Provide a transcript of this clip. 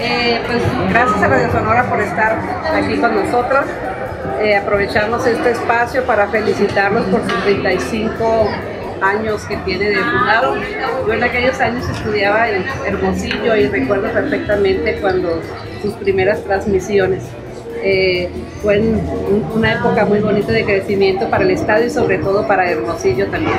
Eh, pues gracias a Radio Sonora por estar aquí con nosotros. Eh, aprovechamos este espacio para felicitarlos por sus 35 años que tiene de fundado. Yo en aquellos años estudiaba en Hermosillo y recuerdo perfectamente cuando sus primeras transmisiones. Eh, fue una época muy bonita de crecimiento para el estadio y sobre todo para Hermosillo también.